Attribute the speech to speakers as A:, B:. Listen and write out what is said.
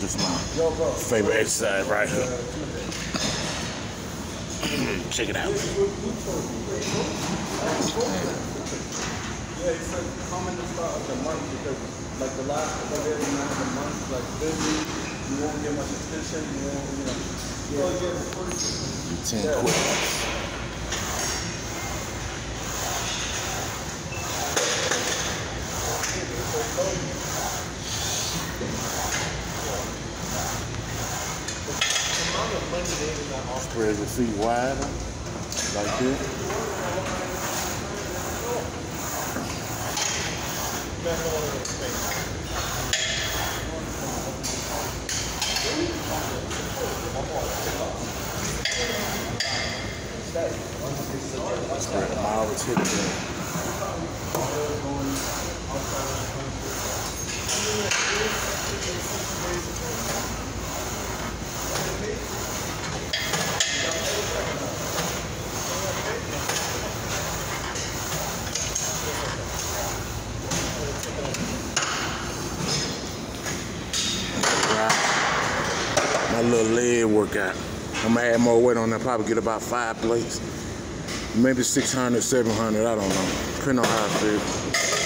A: This is my favorite exercise right here. Check it out.
B: Yeah, he said come in the start of the month because like the last couple of days of the month, like busy, you won't get much attention, you won't, you know. Yeah.
A: Ten quick. Spread your feet wider, like this. Spread them the tip there. Right. My little leg workout. I'm gonna add more weight on that, probably get about five plates. Maybe 600, 700, I don't know. Depending on how I feel.